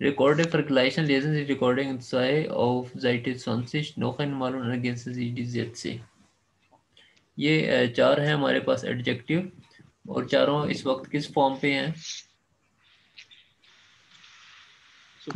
Recorded Vergleichen lesen Sie Recording 2 auf Seite 20 noch einmal und ergänzen Sie die Sätze. ये चार है हमारे पास adjective और चारों इस वक्त किस फॉर्म पे हैं?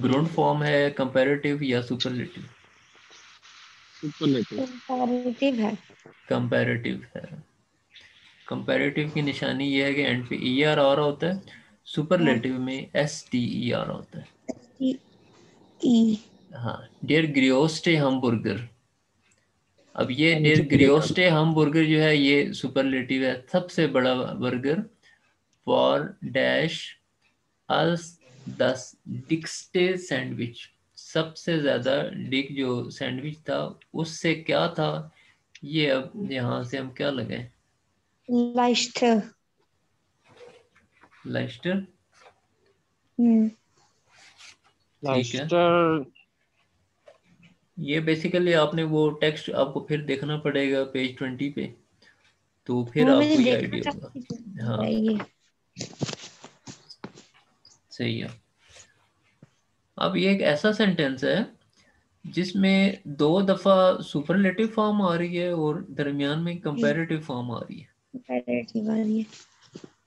ग्राउंड फॉर्म है कंपैरेटिव या सुपरलेटिव सुपरलेटिव कंपैरेटिव है। कंपैरेटिव है। कंपैरेटिव की निशानी ये है कि एंड पे ई आर आ रहा होता है सुपरलेटिव में एस टी ई आ रहा होता है। ई हाँ डियर ग्रियोस्टे हमबर्गर अब ये डियर ग्रियोस्टे हमबर्गर जो है ये सुपरलेटिव है। सबसे बड़ा बर्गर फॉर डैश अल्स दस डिक्सटे सैंडविच सबसे ज़्यादा डिक जो सैंडविच था उससे क्या था? ये अब यहाँ से हम क्या लगाएँ? लाइस्टर लाइस्टर हम्म ठीक है। ये बेसिकली आपने वो टेक्स्ट आपको फिर देखना पड़ेगा पेज ट्वेंटी पे। तो फिर आपको ये आइडिया होगा। हाँ। सही है। अब ये एक ऐसा सेंटेंस है जिसमें दो दफ़ा सुपरलेटिव फॉर्म आ रही है और दरमियान में कंपैरेटिव फॉर्म आ रही है कंपैरेटिव आ रही है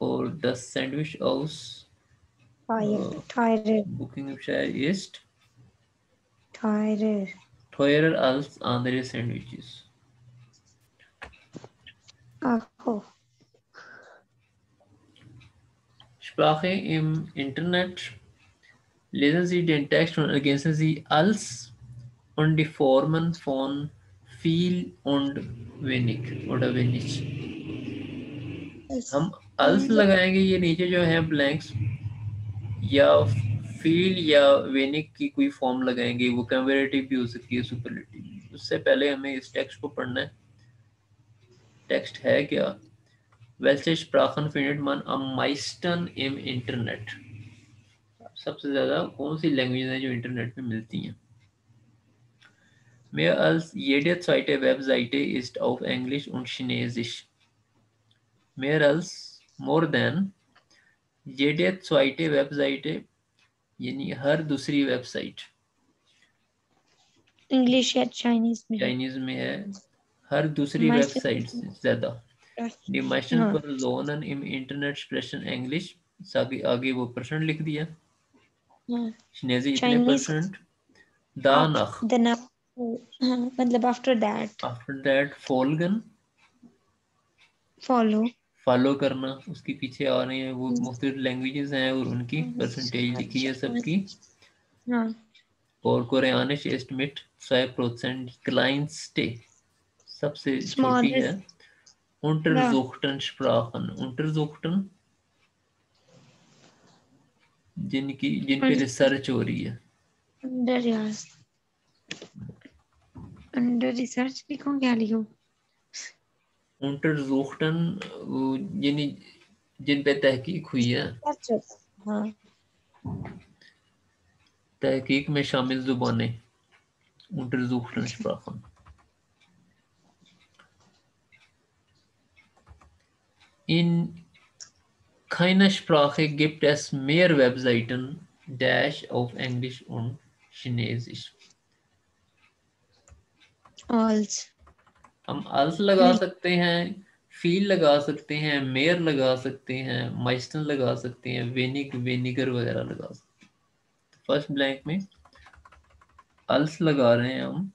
or the sandwich house? Uh, booking Tired. Buckinghamshire is tired. Tired als andere sandwiches. Ako. Sprache im Internet. Lesen Sie den Text und ergänzen Sie als und die Formen von viel und wenig oder wenig. Haben, अल्स लगाएँगे ये नीचे जो है blanks या feel या वेनिक की कोई form लगाएँगे वो कंपेरेटिव भी हो सकती है सुपरलेटिव उससे पहले हमें इस टेक्स्ट को पढ़ना है टेक्स्ट है क्या Welche Sprachen findet man am meisten im Internet? सबसे ज़्यादा कौन सी लैंग्वेज है जो इंटरनेट में मिलती हैं Mehr als jede zweite Webseite ist auf Englisch und Chinesisch. Mehr als, more than जेडेट स्वाइटे वेबसाइट यानी हर दूसरी वेबसाइट इंग्लिश या चाइनीज़ में। चाइनीज़ में है। हर दूसरी वेबसाइट ज़्यादा। डिमाशन पर लोन एंड इन इंटरनेट एक्सप्रेशन इंग्लिश आगे वो प्रश्न लिख दिया। चाइनीज़ इतने परसेंट दानख मतलब आफ्टर दैट आफ्टर दैट फॉलगन फॉलो फॉलो करना उसके पीछे आ रहे हैं वो मुख्तलिफ़ लैंग्वेजेस हैं और उनकी परसेंटेज लिखी है सबकी। हाँ। और कोरियानिश एस्टिमेट 2% kleinste सबसे छोटी है। Untersuchten Sprachen untersuchten जिनकी जिन पे रिसर्च हो रही है। अंडर यार। अंडर रिसर्च लिखूं क्या लिखूं? untersuchten वो यानी जिन पे तहकीक हुई है सर्च हाँ तहकीक में शामिल जुबानें untersuchten Sprachen In keiner Sprache gibt es mehr Webseiten dash auf Englisch und Chinesisch. ऑल्स हम अल्स लगा सकते हैं फील लगा सकते हैं मेयर लगा सकते हैं माइस्टन लगा सकते हैं वेनिक वेनिगर वगैरह लगा सकते हैं। फ़र्स्ट ब्लैंक में अल्स लगा रहे हैं हम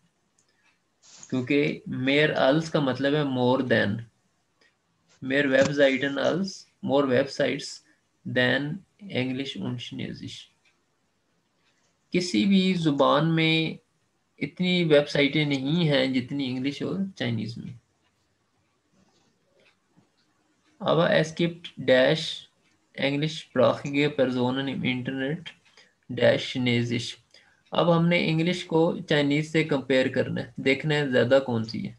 क्योंकि मेयर अल्स का मतलब है मोर देन। मेयर वेबसाइटन अल्स मोर वेबसाइट्स देन इंग्लिश किसी भी ज़ुबान में इतनी वेबसाइटें नहीं हैं जितनी इंग्लिश और चाइनीज़ में। Aber es gibt dash englischsprachige Personen im Internet dash Chinesisch अब हमने इंग्लिश को चाइनीज़ से कंपेयर करना है। देखना है ज़्यादा कौन सी है।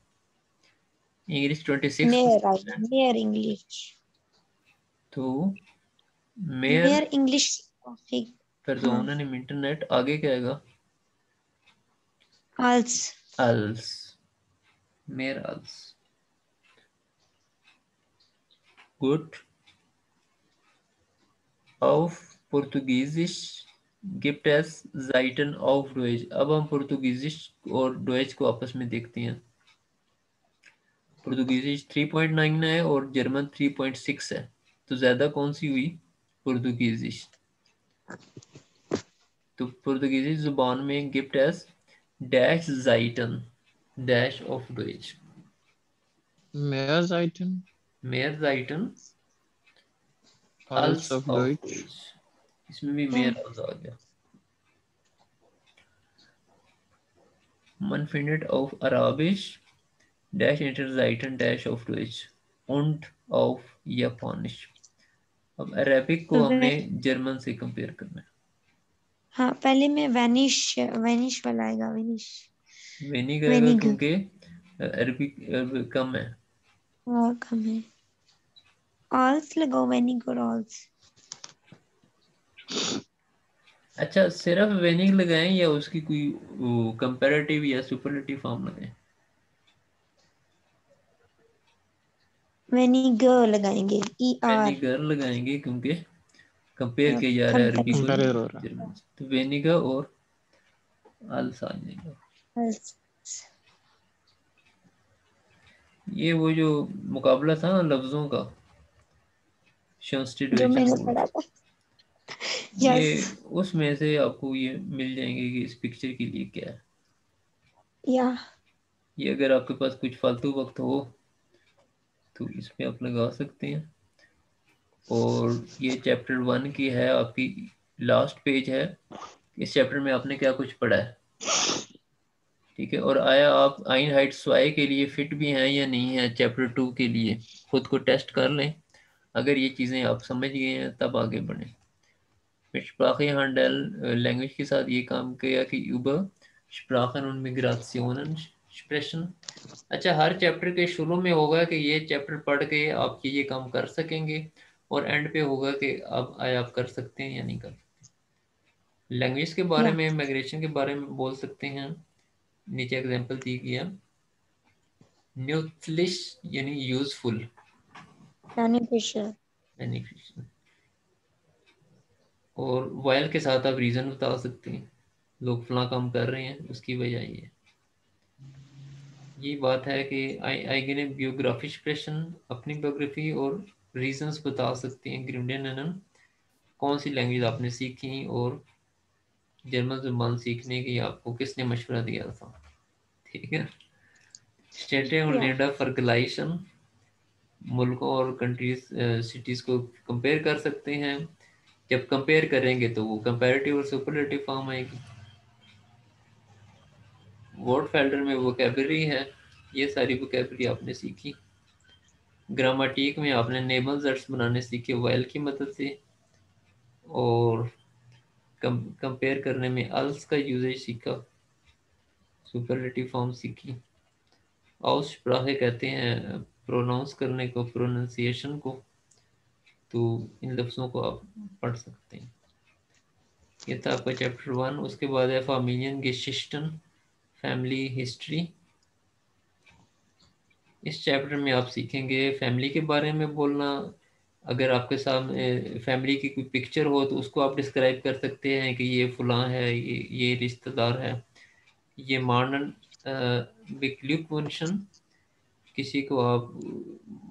इंग्लिश ट्वेंटी सिक्स इंग्लिश तो मेयर इंग्लिश im Internet आगे क्या आएगा? Als. Als. Mehr als. Gut. Auf Portugiesisch gibt es Seiten auf Deutsch अब हम पुर्तगीजिश और डोइच को आपस में देखते हैं पुर्तगीजिश 3.9 है और जर्मन 3.6 है तो ज़्यादा कौन सी हुई पुर्तगीजिश तो पुर्तगीजी ज़ुबान में गिफ्ट एस dash zeiten dash of deutsch. Mehr zeiten mehr zeiten als of, of इसमें भी मेयर आ गया मनफिनिट ऑफ़ अरबिश डैश इंटरजाइटन डैश ऑफ़ डच उंट ऑफ़ यापानिश अब अरबिक को हमने जर्मन से कंपेयर करना है। हाँ पहले में वैनिश वैनिश वाला आएगा वैनिश। वेनी करेगा Wenig. क्योंकि अरबिक अरब कम है। और कम है। ऑल्स लगाओ वैनिक और ऑल्स। अच्छा सिर्फ़ वेनिक लगाएँ या उसकी कोई कंपैरेटिव या सुपरलेटिव फॉर्म लगाएँ? वेनिगर लगाएँगे ई आर वेनिगर लगाएँगे क्योंकि कंपेयर किया जा रहा है अरबी को हो है। जर्मन से तो वेनिगर और अल्स आ ये वो जो मुकाबला था ना लफ्जों का ये उसमें से आपको ये मिल जाएँगे कि इस पिक्चर के लिए क्या है। या ये अगर आपके पास कुछ फालतू वक्त हो तो इसमें आप लगा सकते हैं। और ये चैप्टर वन की है, आपकी लास्ट पेज है। इस चैप्टर में आपने क्या कुछ पढ़ा है? ठीक है, और आया आप आइन हाइट स्वाई के लिए फिट भी हैं या नहीं है चैप्टर टू के लिए? खुद को टेस्ट कर लें। अगर ये चीज़ें आप समझ गए हैं, तब आगे बढ़ें। Sprachhandel लैंग्वेज के साथ ये काम किया कि Migrationen, sprechen अच्छा हर चैप्टर के शुरू में होगा कि ये चैप्टर पढ़ के आप ये ये काम कर सकेंगे। और एंड पे होगा कि अब आए आप कर सकते हैं या नहीं कर सकते। लैंग्वेज के बारे में माइग्रेशन के बारे में बोल सकते हैं। नीचे एग्जांपल दी गया न्यूट्लिश यानी यूजफुल बेनिफिशियल बेनिफिशियल और वायल के साथ आप रीज़न बता सकते हैं। लोग फला काम कर रहे हैं उसकी वजह ये है। ये बात है कि आई आइगने बियोग्राफी एक्सप्रेशन अपनी बायोग्राफी और रीजंस बता सकते हैं। ग्रिंडन कौन सी लैंग्वेज आपने सीखी और जर्मन ज़ुबान सीखने की आपको किसने मशवरा दिया था? ठीक है? स्टेटें और. डेटा फर्गलाइशन मुल्कों और कंट्रीज़ सिटीज़ को कंपेयर कर सकते हैं। जब कंपेयर करेंगे तो वो कंपेरेटिव और सुपरलेटिव फॉर्म आएगी। वर्ड फेल्डर में वोकेबलरी है। ये सारी वोकेबलरी आपने सीखी। ग्रामाटिक में आपने नेबल जर्ट्स बनाने सीखे वायल की मदद से और कंपेयर करने में अल्स का यूजेज सीखा सुपरलेटिव फॉर्म सीखी। आउस प्राहे कहते हैं प्रोनाउंस करने को प्रोनाउंसिएशन को तो इन लफ्ज़ों को आप पढ़ सकते हैं। ये था आपका चैप्टर वन उसके बाद है फामिलियन गेशिस्टन फैमिली हिस्ट्री इस चैप्टर में आप सीखेंगे फैमिली के बारे में बोलना। अगर आपके सामने फैमिली की कोई पिक्चर हो तो उसको आप डिस्क्राइब कर सकते हैं कि ये फलां है ये ये रिश्तेदार है। ये मानन विक्ल्यूकवंशन किसी को आप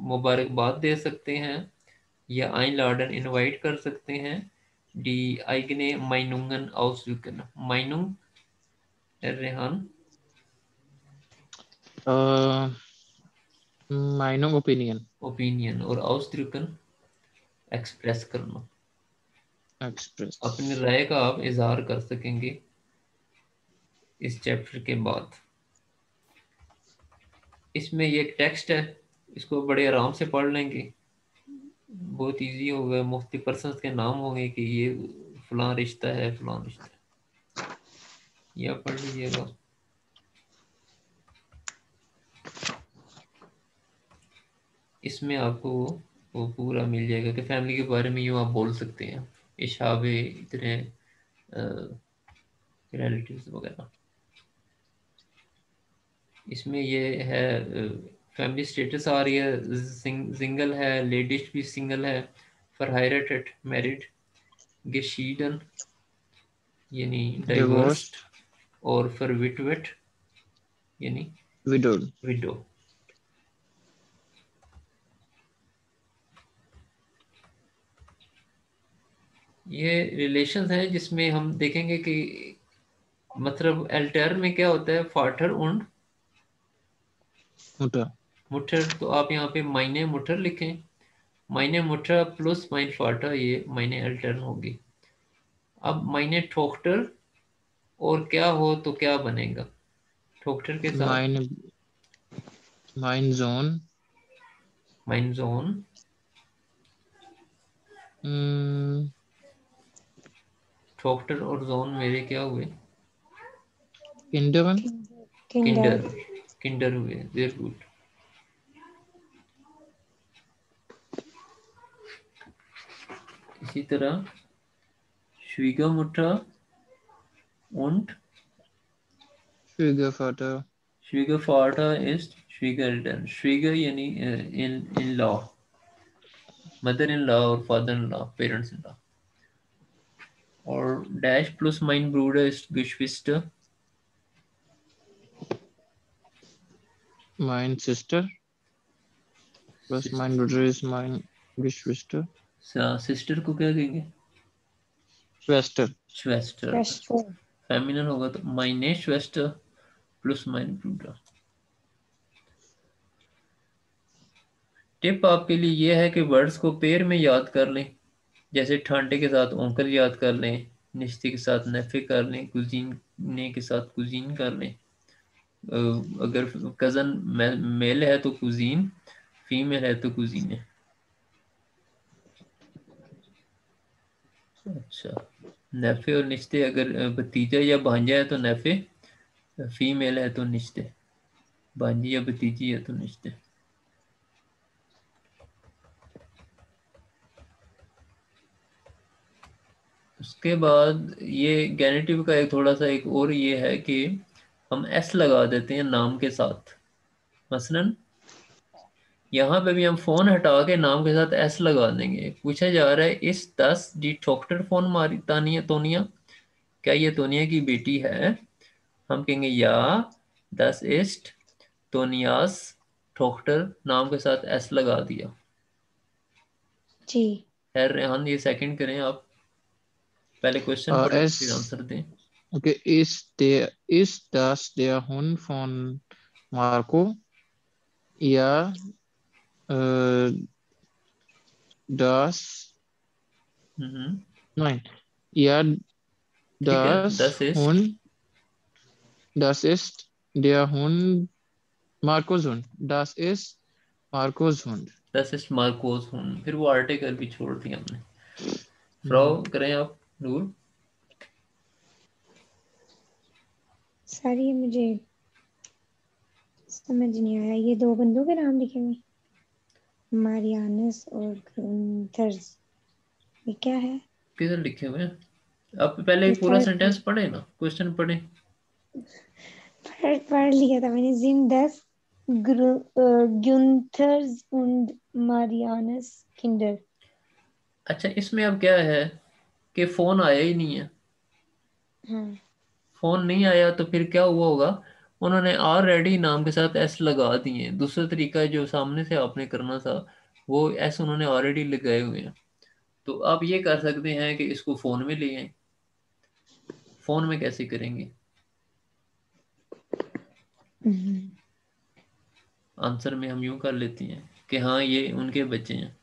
मुबारकबाद दे सकते हैं या आइन लार्डन इनवाइट कर सकते हैं। डी आइगने माइनुंगन ausdrücken माइनुंग रेहान। Äh, Meinung, Opinion. ओपिनियन और ausdrücken एक्सप्रेस करना। Express. अपनी राय का आप इजहार कर सकेंगे इस चैप्टर के बाद। इसमें ये एक टेक्स्ट है इसको बड़े आराम से पढ़ लेंगे। बहुत इजी होगा मुख्तलिफ़ पर्सन के नाम होंगे कि ये फलां रिश्ता है फलां रिश्ता है। या पढ़ लीजिएगा। इसमें आपको वो वो पूरा मिल जाएगा कि फैमिली के बारे में यूँ आप बोल सकते हैं। इशाबे इतने रिलेटिव्स वगैरह। इसमें ये है फैमिली स्टेटस आ रही है सिंगल है लेडीज़ भी सिंगल है फॉर मैरिड गेशीडन यानी डाइवर्स्ड और फॉर विटवेट यानी विडो विडो ये रिलेशंस हैं जिसमें हम देखेंगे कि मतलब एल्टर में क्या होता है? फाटर उंड मुटर मुठर तो आप यहाँ पे माइने मुठर लिखें। माइने मुठर प्लस माइन फाटर ये माइने अल्टर्न होगी। अब माइने ठोकटर और क्या हो तो क्या बनेगा? ठोकटर के साथ। माइन माइन जोन माइन जोन फॉक्टर और जोन मेरे क्या हुए? किंडर हुए. वेरी गुड इसी तरह श्वीगा मुठा उंट श्वीगा फाटा श्वीगा फाटा रिटर्न श्वीगा यानी in in law mother in law और father in law parents in law dash plus mein Bruder ist Geschwister. Mein Sister. Plus mein Bruder ist mein Geschwister. Sister को क्या कहेंगे? श्वेस्टर श्वेस्टर फेमिनिन होगा तो माइने श्वेस्टर प्लस माइन ब्रूडर टिप आपके लिए ये है कि वर्ड्स को पेयर में याद कर लें। जैसे ठांडे के साथ ओंकल याद कर लें। निश्ते के साथ नफे कर लें, कुजीन के साथ कुजीन कर लें। अगर कज़न मेल है तो कुजीन, फीमेल है तो कुजीन है। अच्छा नफे और निश्ते अगर भतीजा या भांजा है तो नफे, फीमेल है तो निश्ते। भांजी या भतीजी है तो निश्ते। उसके बाद ये गैनेटिव का एक थोड़ा सा एक और ये है कि हम एस लगा देते हैं नाम के साथ। मसलन? यहाँ पे भी हम फ़ोन हटा के नाम के साथ एस लगा देंगे। पूछा जा रहा है इस दस डी डॉक्टर फ़ोन मारी तानिया तोनिया? क्या ये तोनिया की बेटी है? हम कहेंगे या दस इस्ट तोनियास डॉक्टर नाम के साथ एस लगा दिया। जी। है रेहान ये सेकंड करें आप। पहले क्वेश्चन आंसर दें ओके इस दस दिया हूँ फ़ोन मार्को या दस हम्म। नहीं या दस हूँ दस इस दिया हूँ मार्कोज हूँ दस इस मार्कोज हूँ दस इस मार्कोज हूँ फिर वो आर्टिकल भी छोड़ दिया हमने। फ्रॉ हम्म। करें आप? नूर? सारी मुझे समझ नहीं आया। ये दो बंदों के नाम लिखे हुए मारियानस और ग्रुंथर्स ये क्या है? किधर लिखे हुए हैं? आप पहले पूरा सेंटेंस पढ़े ना क्वेश्चन पढ़े। पढ़ पढ़ लिया था मैंने। जिन दस ग्युंथर्स und मारियानस किंडर। अच्छा इसमें अब क्या है? कि फ़ोन आया ही नहीं है। हाँ फ़ोन नहीं आया तो फिर क्या हुआ होगा? उन्होंने ऑलरेडी नाम के साथ एस लगा दिए। दूसरा तरीका जो सामने से आपने करना था वो एस उन्होंने ऑलरेडी लगाए हुए हैं। तो आप ये कर सकते हैं कि इसको फ़ोन में ले आए। फ़ोन में कैसे करेंगे? आंसर में हम यूँ कर लेते हैं कि हाँ ये उनके बच्चे हैं।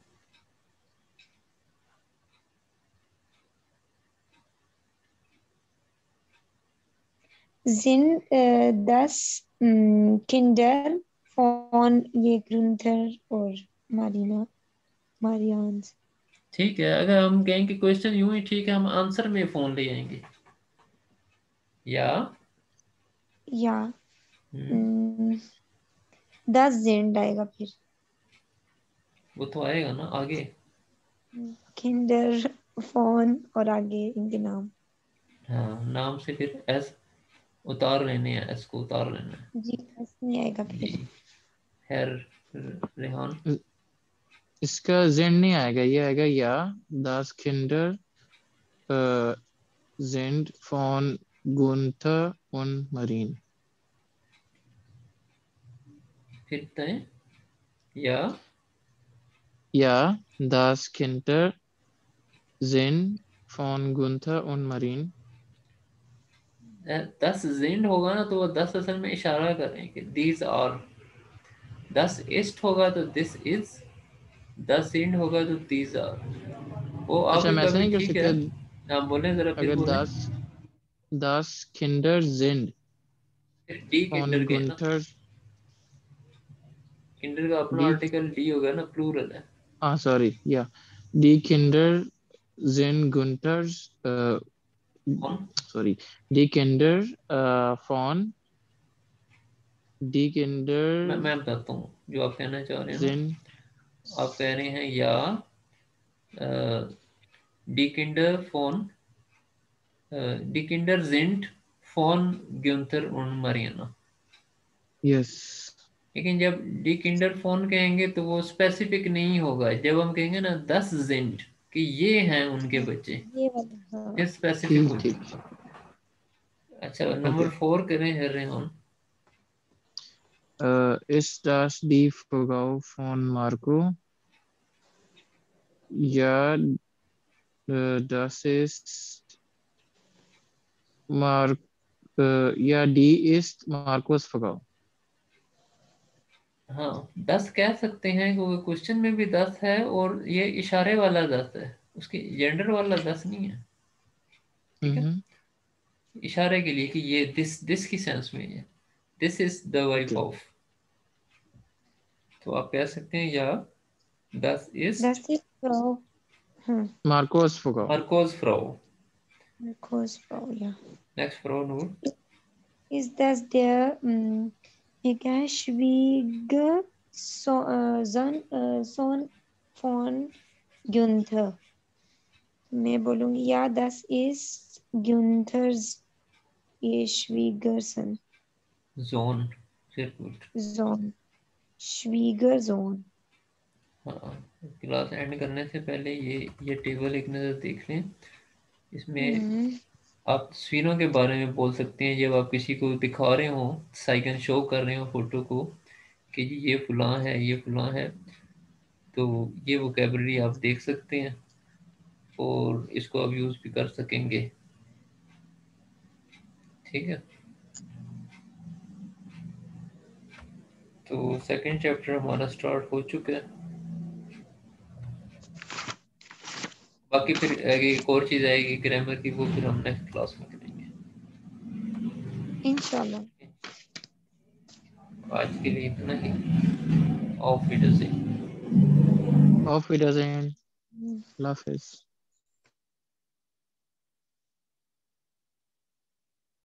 Sind äh, das mh, Kinder von je Gründer और मारीना मारियान्स ठीक है अगर हम कहें कि क्वेश्चन यूँ ही ठीक है हम आंसर में फ़ोन ले आएँगे। या? या। हम्म, दस जेंड आएगा फिर। वो तो आएगा ना आगे। किंडर फ़ोन और आगे इनके नाम। हाँ नाम से फिर एस उतार लेने है इसको उतार लेना है। जी नहीं आएगा फिर। हर रेहान। इसका जेंड नहीं आएगा ये आएगा या दास खिंडर जेंड फॉन गुंथा उन मरीन। फिर तो या? या दास खिंटर जेन फॉन गुंथा उन मरीन। दस जेंड होगा ना तो वो दस असल में इशारा कर हैं कि दीज आर दस इस्ट होगा तो दिस इज़ दस जेंड होगा तो दीज आर वो आप अच्छा मैं नहीं कर ठीक है सकता बोले जरा फिर अगर बोलें। das das Kinder sind डी किंडर के ना। किंडर का अपना आर्टिकल डी होगा ना प्लूरल है। yeah die Kinder sind Gunthers äh, कौन sorry. Die Kinder äh, von die Kinder मैं मैं बताता हूँ जो आप कहना चाह रहे हैं sind आप कह रहे हैं या डी किंडर फ़ोन डी किंडर जिंट फ़ोन ग्युंथर उन मरियाना yes. लेकिन जब डी किंडर फ़ोन कहेंगे तो वो स्पेसिफिक नहीं होगा। जब हम कहेंगे ना दस जिंट कि ये हैं उनके हाँ, बच्चे। ये स्पेसिफिक हाँ। अच्छा नंबर फोर करें हर रहे हम। इस डास डी फोगाओ फ़ोन मार्को। या डासेस मार्क या डी इस मार्कोस फोगाओ हाँ दस कह सकते हैं क्योंकि क्वेश्चन में भी दस है और ये इशारे वाला दस है। उसकी जेंडर वाला दस नहीं है। ठीक है? Mhm. इशारे के लिए कि ये दिस दिस की सेंस में है। This is the wife of तो आप कह सकते हैं या दस इज़ Marcos Frau मार्कोस फ्राउ Marcos Frau, ja. नेक्स्ट फ्राउ नूर Ist das der ठीक है श्वीग सोन सोन फ़ोन ग्युंथ मैं बोलूँगी या दस इज़ ग्युंथर्स ये श्वीगर्सन जोन जोन श्वीगर जोन हाँ क्लास एंड करने से पहले ये ये टेबल एक नज़र देख लें। इसमें हम्म। आप तस्वीरों के बारे में बोल सकते हैं, जब आप किसी को दिखा रहे हो साइकन शो कर रहे हो फ़ोटो को, कि जी ये फलां है, ये फलां है तो ये वोकेबलरी आप देख सकते हैं और इसको आप यूज़ भी कर सकेंगे। ठीक है? तो सेकंड चैप्टर हमारा स्टार्ट हो चुका है। बाकी फिर एक और चीज़ आएगी ग्रामर की वो फिर हम नेक्स्ट क्लास में करेंगे। इंशाल्लाह। आज के लिए इतना ही। ऑफ़ वीडियो से ऑफ़ वीडियो से लव Hafiz